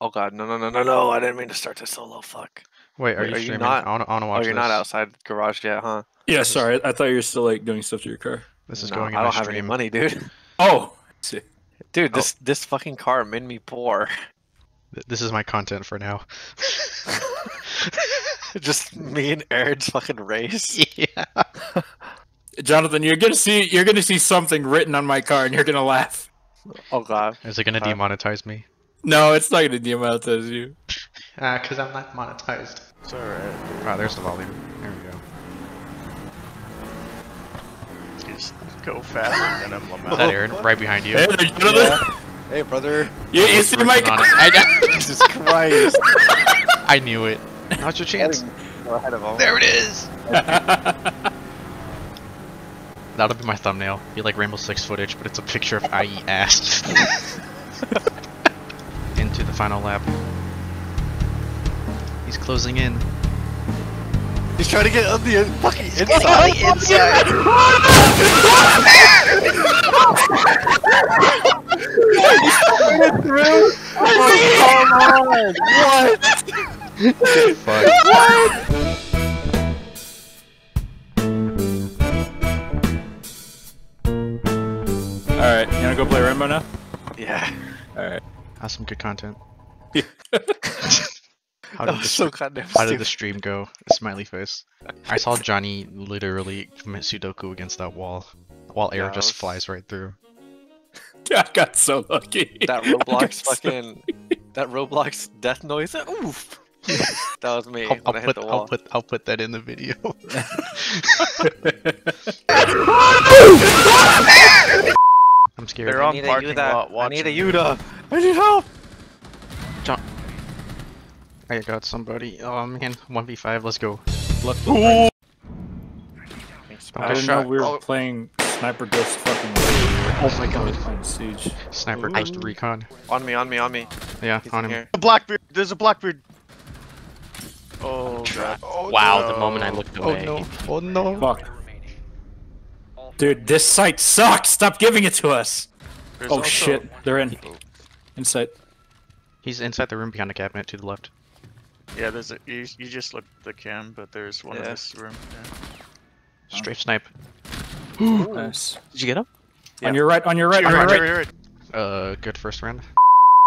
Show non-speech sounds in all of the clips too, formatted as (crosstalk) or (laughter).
Oh god, no, no, no, no, no! I didn't mean to start this solo. Fuck. Wait, are Wait, you are you not- I want to Oh, watch you're this. not outside the garage yet, huh? Yeah, sorry. I thought you were still like doing stuff to your car. This is No, going I don't have any money, dude. (laughs) Oh, see. Dude, this this fucking car made me poor. This is my content for now. (laughs) Just me and Aaron's fucking race. (laughs) yeah. Jonathan, you're gonna see you're gonna see something written on my car, and you're gonna laugh. Oh god. Is it gonna Uh, demonetize me? No, it's not gonna demonetize you. Ah, cause I'm not monetized. It's alright. Wow, there's the volume. There we go. Just go faster than him, Is Lamau. that Aaron? Right behind you. Hey, there, Jonathan. Hey, brother. You, you see my Working on car? it. (laughs) I, (laughs) Jesus Christ. I knew it. Now's your chance. Ahead of him. There it is. (laughs) That'll be my thumbnail. Be like Rainbow Six footage, but it's a picture of IE ass. The final lap. He's closing in. He's trying to get on the fucking inside. inside. (laughs) How did, the, so goddamn how did the stream go? Smiley face. I saw Johnny literally commit Sudoku against that wall, while air Yeah, just was- flies right through. (laughs) I got so lucky. That (laughs) I got Roblox so- fucking that Roblox death noise. Oof. (laughs) that was me I'll, when I'll I hit put the I'll put I'll put that in the video. I'm scared. They're I on need a parking Yuda. lot I need a watching. Yuda. I need help. I got somebody. Oh man, one v five. Let's go. Left Ooh. I didn't know we were Oh. playing Sniper Ghost fucking. Oh my god. On Siege. Sniper Ooh. Ghost Recon. On me, on me, on me. Yeah, He's on in him. here. A Blackbeard. There's a Blackbeard. Oh god. Oh, Wow, the moment I no. looked Oh away. no! Oh no! Fuck. Dude, this site sucks. Stop giving it to us. There's oh shit, they're in. Inside. He's inside the room behind the cabinet to the left. Yeah, there's a. You, you just looked at the cam, but there's one in this room. Yeah. Strafe snipe. (gasps) Nice. Did you get him? On your right, on your right, on your right, right. right, right. Uh, good first round.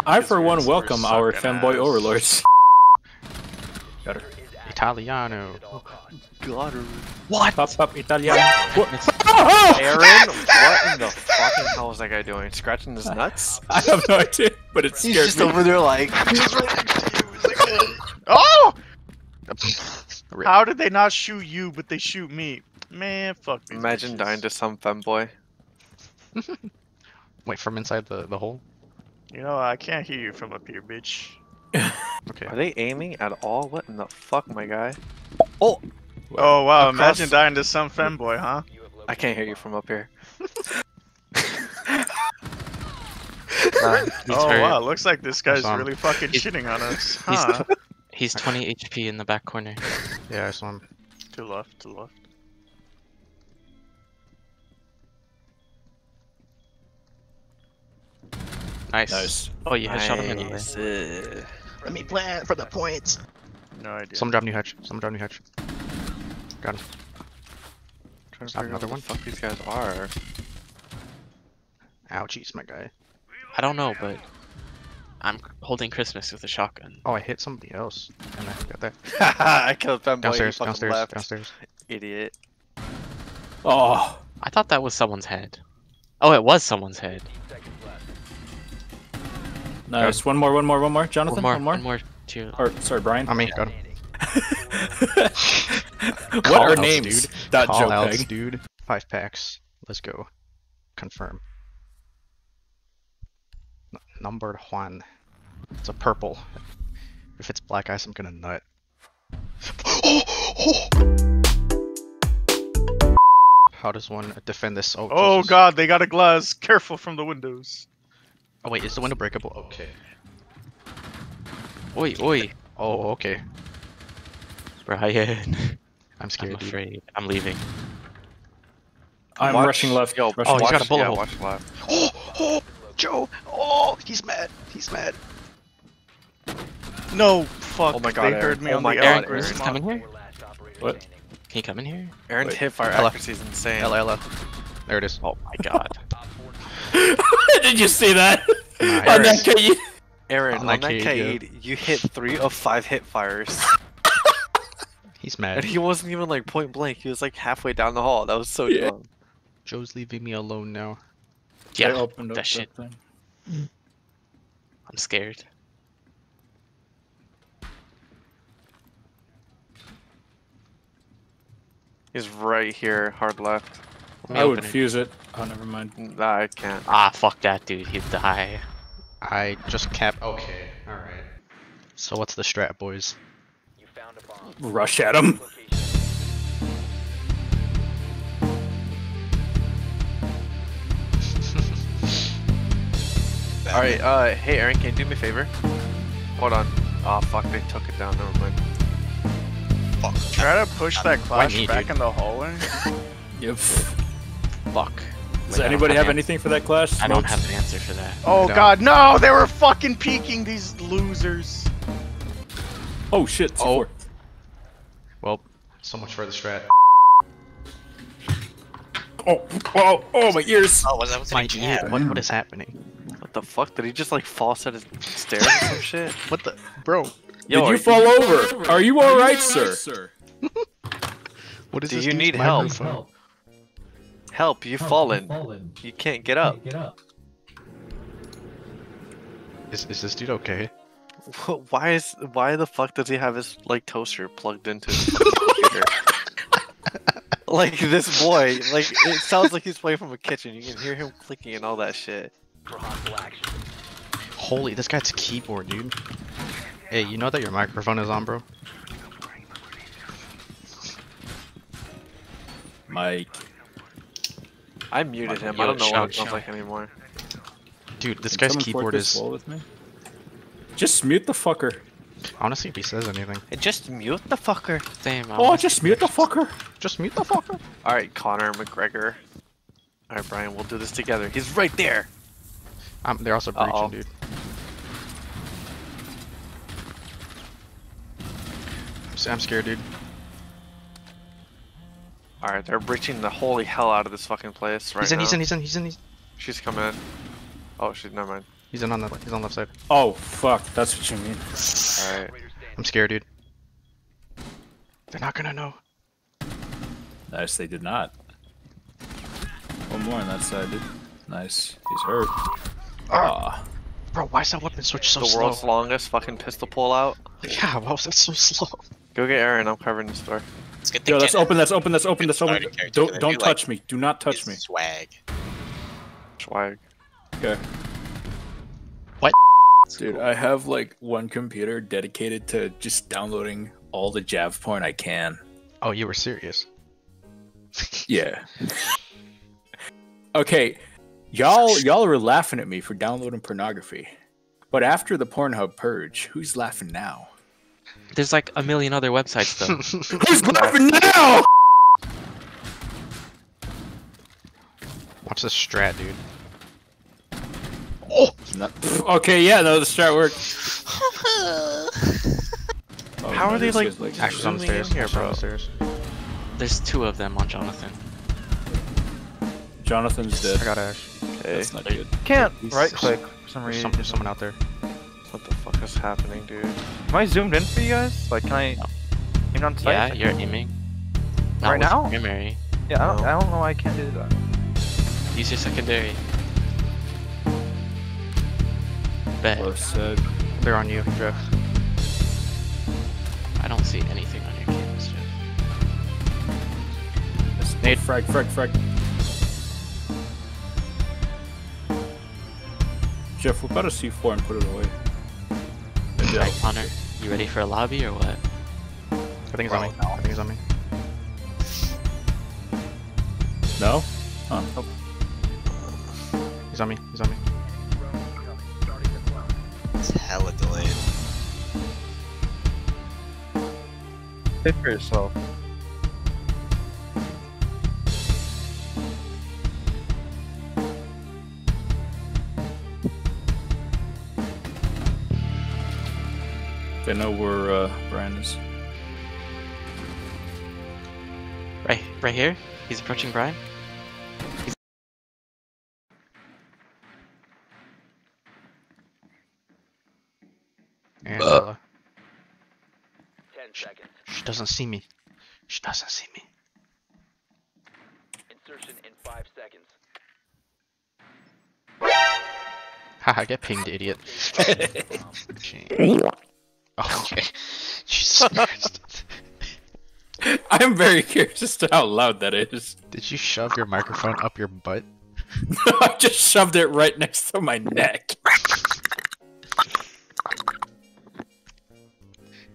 I, for one, welcome our sucking femboy ass. overlords. Got her. Italiano. Got her. What? Pop, pop, Italiano. (laughs) Aaron, what in the fucking hell is that guy doing? Scratching his (laughs) nuts? I have no idea, but it scared me. He's scared just me. over there like. (laughs) Oh! (laughs) How did they not shoot you, but they shoot me? Man, fuck these Imagine bitches. dying to some femboy. (laughs) Wait, from inside the the hole. You know, I can't hear you from up here, bitch. (laughs) Okay. Are they aiming at all? What in the fuck, my guy? Oh! Oh wow, Across- imagine dying to some femboy, huh? I can't hear you from up here. Uh, oh very- wow, looks like this guy's really fucking shitting on us, huh? He's 20 HP in the back corner. (laughs) Yeah, I saw him. to left, to left. Nice. Nice. Oh, you headshot him anyway. Nice. Uh, Let me plan for the points. No idea. Someone drop new hatch. Someone drop new hatch. Got him. trying to Stop figure out another what one. the fuck these guys are. Ouchies, my guy. I don't know, but I'm holding Christmas with a shotgun. Oh, I hit somebody else. And I got that. (laughs) I killed femboy. Downstairs, downstairs, left. downstairs. Idiot. Oh, I thought that was someone's head. Oh, it was someone's head. nice. One more, one more, one more. Jonathan, One more, one more. one more. Two. Or, sorry, Brian. On me, got him. (laughs) what Call are outs, names? dude. Dot Call outs, JPEG. dude. Five packs. Let's go. Confirm. N- numbered Juan. It's a purple. If it's black ice, I'm gonna nut. (gasps) How does one defend this? Oh, Oh Jesus. god, they got a glass. Careful from the windows. Oh wait, is the window breakable? Okay. Oi, oi. Oh, okay. Brian. I'm scared, I'm dude. afraid. I'm leaving. I'm Watch- rushing left. Yo, rushing Oh, he's watch, got a bullet yeah, hole. watch left. (gasps) Oh, oh, Joe. Oh, he's mad. He's mad. No, oh fuck. Oh my God, They Aaron. heard me Oh on my the God, Aaron, Algorithm. Chris is coming here. What? Can you come in here? Aaron's Wait. hip fire Ella. accuracy is insane. Ella, Ella. There it is. Oh my god. (laughs) (laughs) Did you see that? Nice. On that K- Aaron, On on that that Kaid, Kaid, you hit three of five hit fires. (laughs) He's mad. And he wasn't even like point blank, he was like halfway down the hall. That was so Yeah. dumb. Joe's leaving me alone now. I Yeah, opened up that shit. thing. I'm scared. He's right here, hard left. I would it. fuse it. Oh, never mind. Nah, I can't. Ah, fuck that dude. He'd die. I just cap. Okay, alright. So what's the strat, boys? You found a bomb. Rush at him. Alright, uh, hey Aaron, can you do me a favor? Hold on. Oh fuck, they took it down, never mind. Try to push that clash me, back dude? in the hallway. (laughs) Yep. Fuck. Does Wait, anybody have an- anything for that clash? I don't have an answer for that. Oh No. god, no! They were fucking peeking these losers. Oh shit. Oh. C4. Well, so much for the strat. Oh, oh, oh, my ears. Oh, was that was My ear. What, what is happening? What the fuck? Did he just like fall set his stairs or some (laughs) shit? What the, bro? Yo, Did you fall over? Are you alright, sir? (laughs) What is Do this you need help? microphone? Help, you've fallen. You can't get up. get Is is this dude okay? Why is why the fuck does he have his like toaster plugged into his (laughs) computer? like this boy, like it sounds like he's playing from a kitchen. You can hear him clicking and all that shit. Holy, this guy's a keyboard, dude. Hey, you know that your microphone is on, bro? Mike. I muted him. Yo, I don't know what shout, it sounds shout. like anymore. Dude, this Can guy's keyboard is. wall with me? Just mute the fucker. Honestly, if he says anything, Just mute the fucker. Damn. I Oh, was- just mute the fucker. just mute the fucker. All right, Conor McGregor. All right, Brian, we'll do this together. He's right there. Um, they're also breaching, Uh-oh. dude. I'm scared, dude. All right, they're breaching the holy hell out of this fucking place right he's in, now. he's in, he's in, he's in, he's, She's coming in. Oh, she's never mind. he's in on the, he's on the left side. Oh, fuck. That's what you mean. All right. I'm scared, dude. They're not gonna know. Nice, they did not. One more on that side, dude. Nice. He's hurt. Ah. Bro, why is that weapon switch so the slow? The world's longest fucking pistol pull out. Yeah, (laughs) why was that so slow? Go get Aaron. I'm covering this door. Let's get Yo, the that's kid. open, that's open, that's open, that's open. Starting character, Don't can I don't do, like, touch me. Do not touch me. Swag. Swag. Okay. What? Dude, I have like one computer dedicated to just downloading all the Jav porn I can. Oh, you were serious. Yeah. okay, y'all y'all were laughing at me for downloading pornography. But after the Pornhub purge, who's laughing now? There's like a million other websites though. (laughs) Who's laughing now? Watch this strat, dude. Oh! No- okay, yeah, no, the strat worked. (laughs) Oh, How no, are they, like, is, like Ash's on the stairs. here, bro. the stairs. There's two of them on Jonathan. Jonathan's dead. I got Ash. Okay. That's not good. Can't right click for some There's, reason. some, there's someone out there. What the fuck is happening, dude? Am I zoomed in for you guys? Like, can I aim on Yeah, you're aiming. Not Right now? Primary. Yeah, I don't, I don't know why I can't do that. Use your secondary. Bet. Well said. They're on you, Jeff. I don't see anything on your canvas, Jeff. Nate, frag, frag, frag. Jeff, whip out a C4 and put it away. Good job. Alright, Connor, you ready for a lobby or what? I think he's on me. I think he's on me. No? Huh. He's on me. He's on me. It's hella delayed. Pay for yourself. They know where uh, Brian is. Right, right here. He's approaching Brian. Angela. Ten seconds. She doesn't see me. She doesn't see me. Insertion in five seconds. Haha, get pinged, idiot. (laughs) Gee. okay. (laughs) Jesus Christ. (laughs) I'm very curious as to how loud that is. Did you shove your microphone up your butt? (laughs) I just shoved it right next to my neck.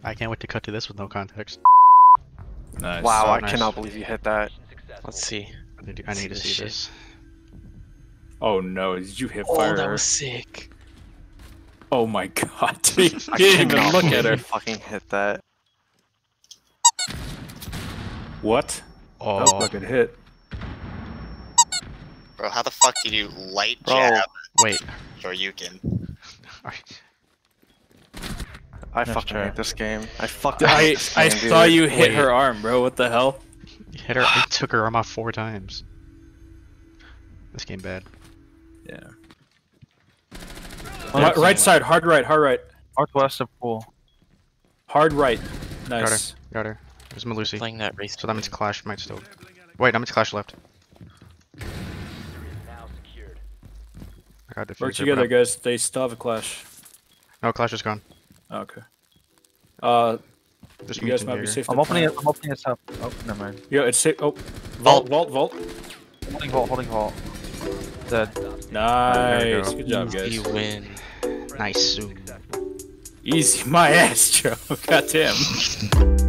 I can't wait to cut to this with no context. Nice. Wow, so I nice. cannot believe you hit that. Let's see. I need, I need to See see this this. Oh no, did you hit oh, fire? Oh, fire? that was sick. Oh my god, (laughs) he (laughs) didn't even look at you her. fucking hit that. What? Oh, That was oh. a good hit. Bro, how the fuck did you light Bro. jab wait. your Yukin? I Nice fucking try. hate this game. I fucking I hate this I saw dude. you hit Wait. her arm, bro. What the hell? You hit her. I took her arm off four times. This game bad. Yeah. Oh, Right, right side, hard right, hard right, Northwest of pool. hard right. Got her. Nice. Got her. There's Melusi. Playing that race. So that means Clash might still. Wait, that means Clash left. I got defused. Work together, but guys. They still have a clash. I'm- No, Clash is gone. Okay. Uh, Just you guys Mutant might be safe. I'm opening it. I'm opening it up. Oh, never mind. Yeah, it's safe. Oh, vault, vault, vault. Holding vault. Holding vault. Dead. Nice. go. Good job, guys. You win. Nice. Suit. Easy, my (laughs) ass, Joe. Goddamn.